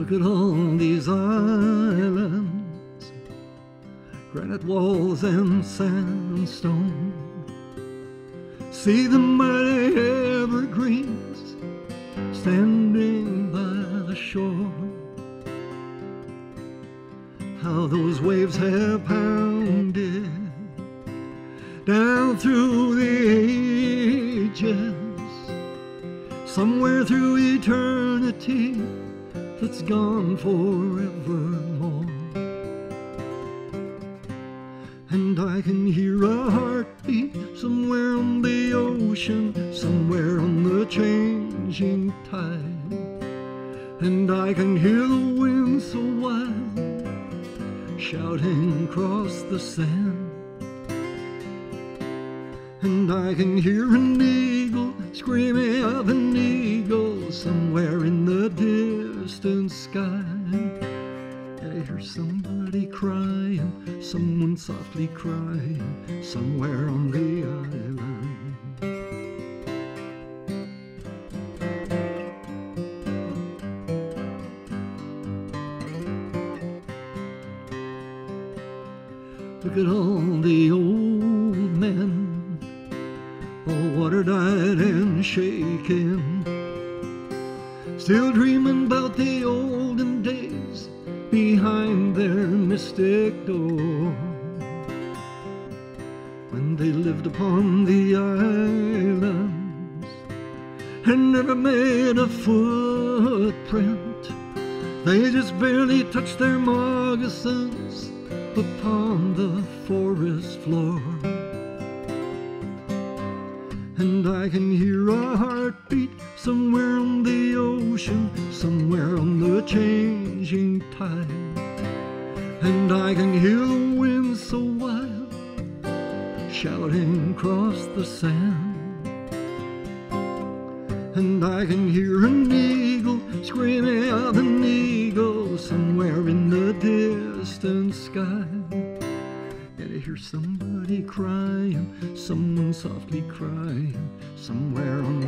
Look at all these islands, granite walls and sandstone. See the mighty evergreens standing by the shore. How those waves have pounded down through the ages, somewhere through eternity that's gone forevermore. And I can hear a heartbeat somewhere on the ocean, somewhere on the changing tide. And I can hear the wind so wild shouting across the sand. And I can hear an eagle screaming of an eagle somewhere in the sky. I hear somebody crying, someone softly crying somewhere on the island. Look at all the old men, all water-dyed and shaken, still dreaming about the olden days behind their mystic door. When they lived upon the islands and never made a footprint, they just barely touched their moccasins upon the forest floor. And I can hear a heartbeat somewhere on the ocean, somewhere on the changing tide. And I can hear the wind so wild, shouting across the sand. And I can hear an eagle screaming of an eagle somewhere in the distant sky. And I hear somebody crying, someone softly crying somewhere on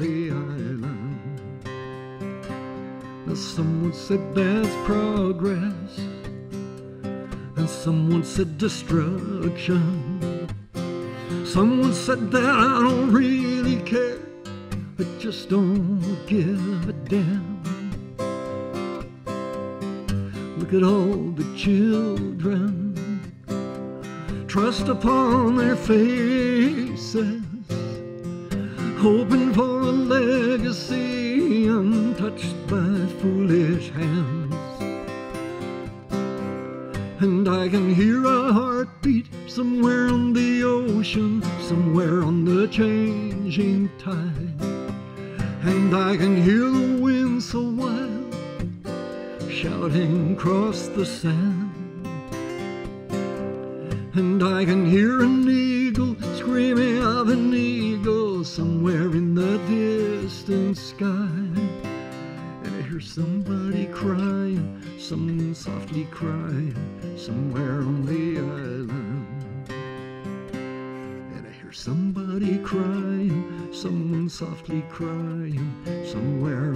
Now someone said there's progress, and someone said destruction. Someone said that I don't really care, I just don't give a damn. Look at all the children, trust upon their faces, hoping for a legacy untouched by foolish hands. And I can hear a heartbeat somewhere on the ocean, somewhere on the changing tide. And I can hear the wind so wild, shouting across the sand. And I can hear an eagle screaming of an eagle somewhere in the distant sky. Somebody crying, someone softly crying somewhere on the island. And I hear somebody crying, someone softly crying somewhere.